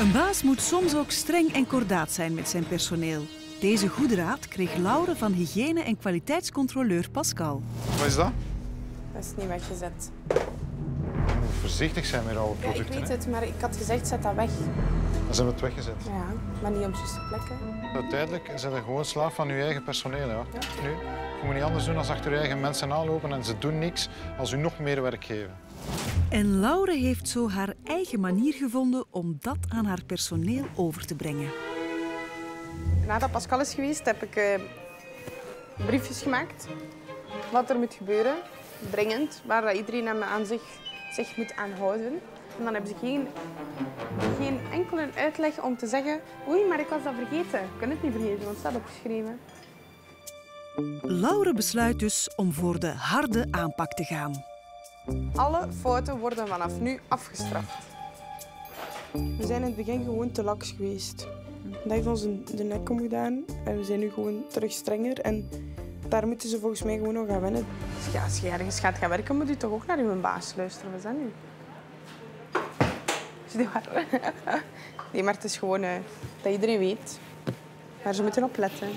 Een baas moet soms ook streng en kordaat zijn met zijn personeel. Deze goede raad kreeg Laure van hygiëne- en kwaliteitscontroleur Pascal. Wat is dat? Dat is niet weggezet. Je moet voorzichtig zijn met oude Ja, ik producten. weet hè. het, maar ik had gezegd, zet dat weg. Dan zijn we het weggezet. Ja, maar niet op juiste plekken. Uiteindelijk zijn er gewoon slaaf van je eigen personeel. Ja. Nu, je moet niet anders doen dan achter je eigen mensen aanlopen en ze doen niks als u nog meer werk geven. En Laure heeft zo haar eigen manier gevonden om dat aan haar personeel over te brengen. Nadat Pascal is geweest, heb ik eh, briefjes gemaakt. Wat er moet gebeuren, dringend, waar dat iedereen aan, aan zich, zich moet aanhouden. En dan hebben ze geen, geen enkele uitleg om te zeggen oei, maar ik was dat vergeten. Ik kan het niet vergeten, want het staat opgeschreven. Laure besluit dus om voor de harde aanpak te gaan. Alle fouten worden vanaf nu afgestraft. We zijn in het begin gewoon te laks geweest. Dat heeft ons de de nek omgedaan en we zijn nu gewoon terug strenger. En daar moeten ze volgens mij gewoon nog aan wennen. Dus ja, als je ergens gaat gaan werken, moet je toch ook naar je baas luisteren. Wat is dat nu? Is waar? Nee, maar het is gewoon eh, dat iedereen weet waar ze moeten op letten.